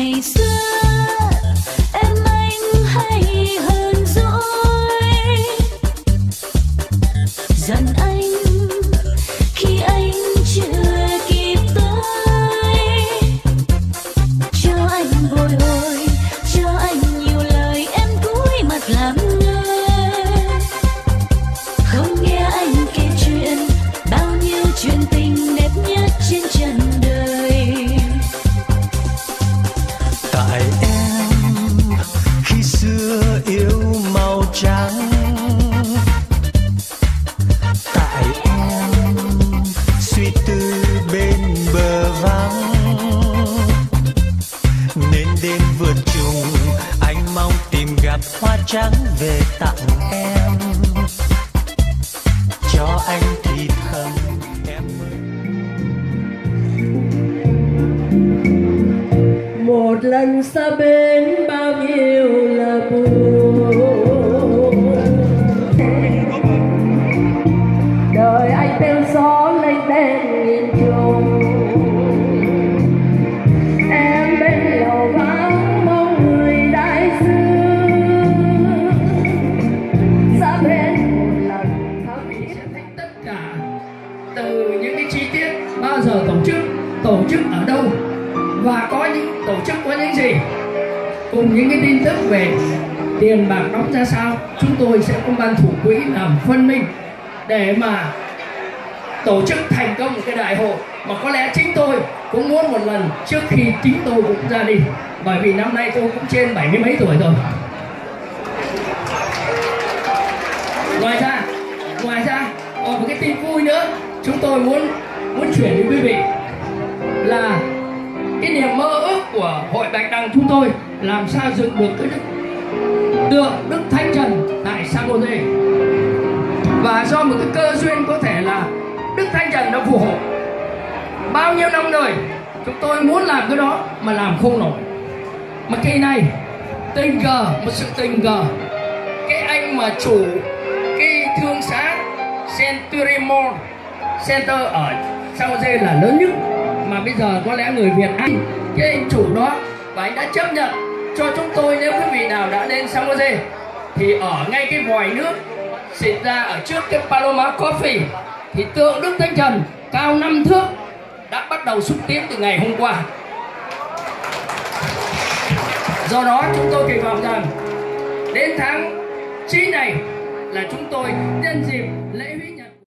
ngày xưa, em anh hay hơn dỗi giận anh khi anh chưa kịp tới. Cho anh bồi hồi, cho anh nhiều lời, em cúi mặt làm phải em khi xưa yêu màu trắng. Tại em suy tư bên bờ vắng, nên đêm vượt trùng, anh mong tìm gặp hoa trắng về tặng em. Một lần xa bên bao nhiêu là buồn. Đời anh bên gió lấy tên nghìn trùng em bên lầu vắng mong người đại dương. Xa bên một lần thắm thiết tất cả từ những cái chi tiết bao giờ tổ chức tổ chức ở đâu? Và có những, tổ chức có những gì? Cùng những cái tin tức về tiền bạc đóng ra sao? Chúng tôi sẽ cùng ban thủ quỹ làm phân minh để mà tổ chức thành công một cái đại hội. Mà có lẽ chính tôi cũng muốn một lần trước khi chính tôi cũng ra đi. Bởi vì năm nay tôi cũng trên bảy mươi mấy tuổi rồi. Ngoài ra ngoài ra, còn một cái tin vui nữa. Chúng tôi muốn muốn chuyển đến quý vị là niềm mơ ước của hội bạch đằng chúng tôi làm sao dựng được cái đức tượng đức thánh trần tại San Jose và do một cái cơ duyên có thể là đức thánh trần đã phù hộ. Bao nhiêu năm rồi chúng tôi muốn làm cái đó mà làm không nổi. Mà kỳ này, tình cờ, một sự tình cờ, cái anh mà chủ cái thương xá Century Mall Center ở San Jose là lớn nhất mà bây giờ có lẽ người Việt Anh, cái anh chủ đó, và anh đã chấp nhận cho chúng tôi nếu quý vị nào đã đến San Jose, thì ở ngay cái vòi nước xịt ra ở trước cái Paloma Coffee, thì tượng Đức Thánh Trần cao 5 thước đã bắt đầu xúc tiến từ ngày hôm qua. Do đó chúng tôi kỳ vọng rằng đến tháng 9 này là chúng tôi nhân dịp lễ huy